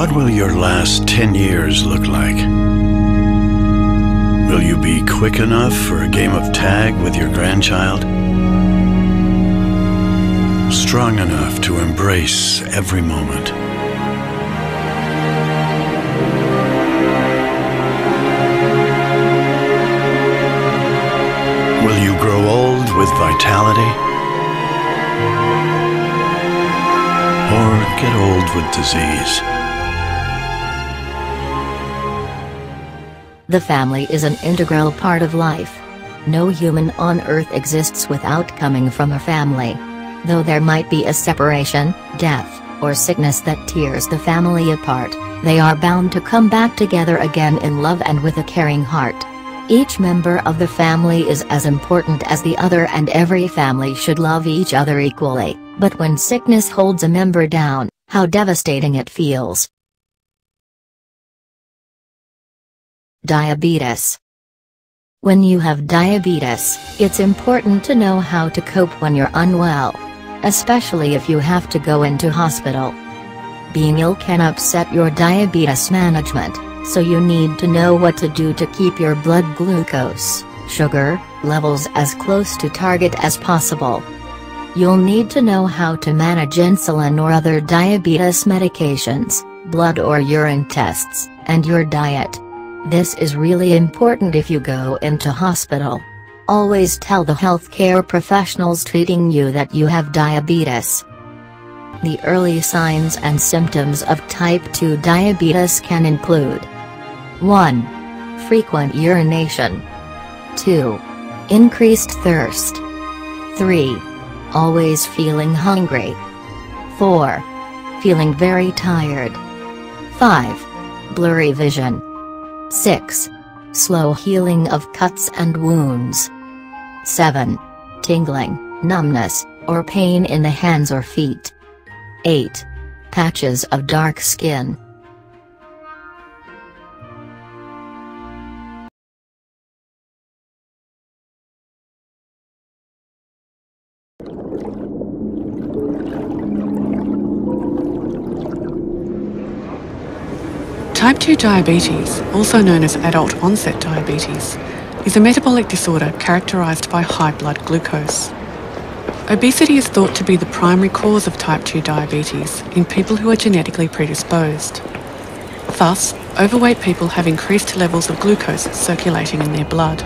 What will your last 10 years look like? Will you be quick enough for a game of tag with your grandchild? Strong enough to embrace every moment? Will you grow old with vitality? Or get old with disease? The family is an integral part of life. No human on earth exists without coming from a family. Though there might be a separation, death, or sickness that tears the family apart, they are bound to come back together again in love and with a caring heart. Each member of the family is as important as the other and every family should love each other equally, but when sickness holds a member down, how devastating it feels. Diabetes When you have diabetes, it's important to know how to cope when you're unwell. Especially if you have to go into hospital. Being ill can upset your diabetes management so you need to know what to do to keep your blood glucose, sugar, levels as close to target as possible. You'll need to know how to manage insulin or other diabetes medications, blood or urine tests, and your diet. This is really important if you go into hospital. Always tell the healthcare professionals treating you that you have diabetes. The early signs and symptoms of type 2 diabetes can include 1. Frequent urination 2. Increased thirst 3. Always feeling hungry 4. Feeling very tired 5. Blurry vision 6. Slow healing of cuts and wounds 7. Tingling, numbness, or pain in the hands or feet 8. Patches of dark skin. Type 2 diabetes, also known as adult onset diabetes, is a metabolic disorder characterised by high blood glucose. Obesity is thought to be the primary cause of type 2 diabetes in people who are genetically predisposed. Thus, overweight people have increased levels of glucose circulating in their blood.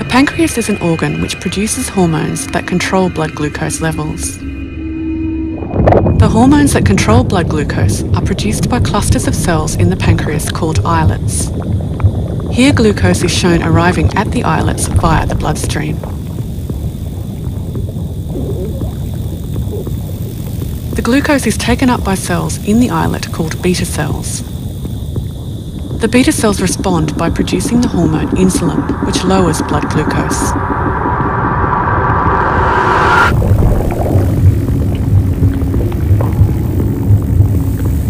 The pancreas is an organ which produces hormones that control blood glucose levels. The hormones that control blood glucose are produced by clusters of cells in the pancreas called islets. Here glucose is shown arriving at the islets via the bloodstream. The glucose is taken up by cells in the islet called beta cells. The beta cells respond by producing the hormone insulin, which lowers blood glucose.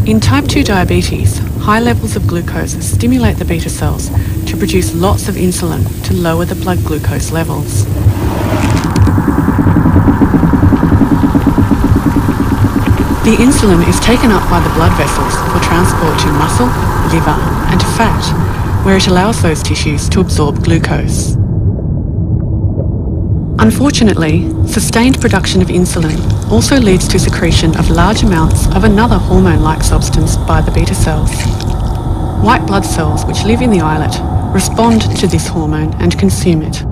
In type 2 diabetes, high levels of glucose stimulate the beta cells to produce lots of insulin to lower the blood glucose levels. The insulin is taken up by the blood vessels for transport to muscle, liver and fat, where it allows those tissues to absorb glucose. Unfortunately, sustained production of insulin also leads to secretion of large amounts of another hormone-like substance by the beta cells. White blood cells which live in the islet respond to this hormone and consume it.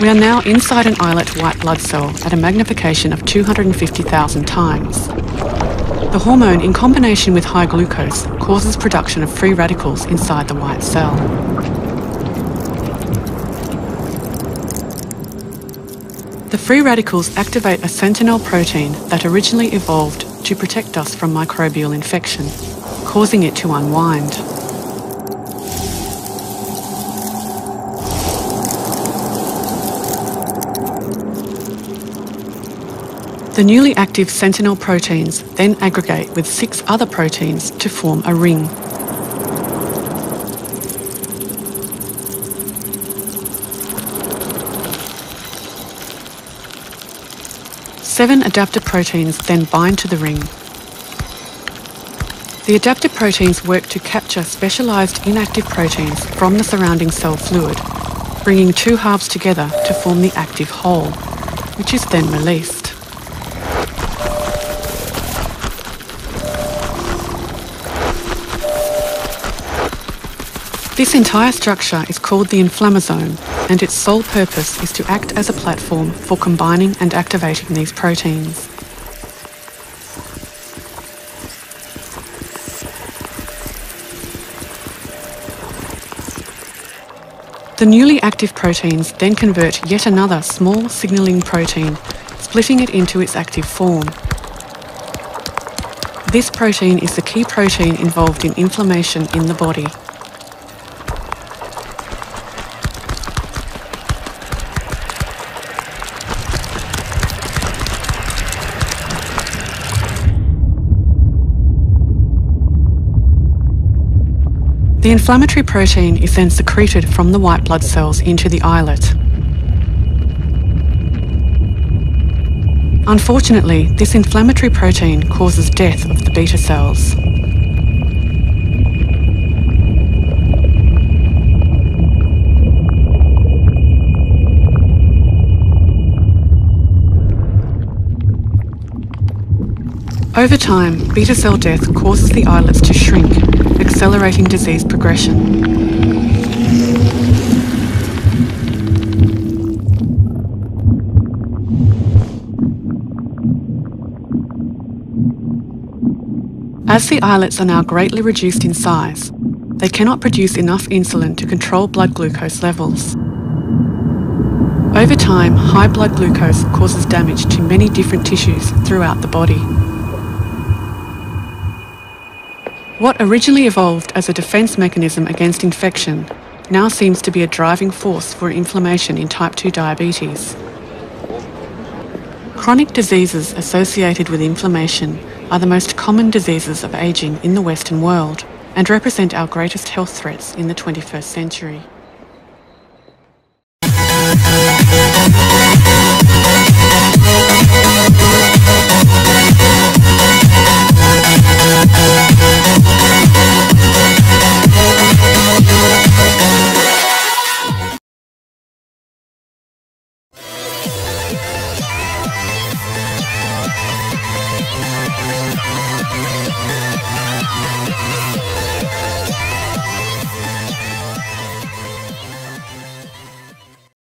We are now inside an islet white blood cell at a magnification of 250,000 times. The hormone in combination with high glucose causes production of free radicals inside the white cell. The free radicals activate a sentinel protein that originally evolved to protect us from microbial infection, causing it to unwind. The newly active sentinel proteins then aggregate with six other proteins to form a ring. Seven adaptor proteins then bind to the ring. The adaptor proteins work to capture specialised inactive proteins from the surrounding cell fluid, bringing two halves together to form the active whole, which is then released. This entire structure is called the inflammasome, and its sole purpose is to act as a platform for combining and activating these proteins. The newly active proteins then convert yet another small signalling protein, splitting it into its active form. This protein is the key protein involved in inflammation in the body. The inflammatory protein is then secreted from the white blood cells into the islet. Unfortunately, this inflammatory protein causes death of the beta cells. Over time, beta cell death causes the islets to shrink, accelerating disease progression. As the islets are now greatly reduced in size, they cannot produce enough insulin to control blood glucose levels. Over time, high blood glucose causes damage to many different tissues throughout the body. What originally evolved as a defence mechanism against infection now seems to be a driving force for inflammation in type 2 diabetes. Chronic diseases associated with inflammation are the most common diseases of ageing in the Western world and represent our greatest health threats in the 21st century.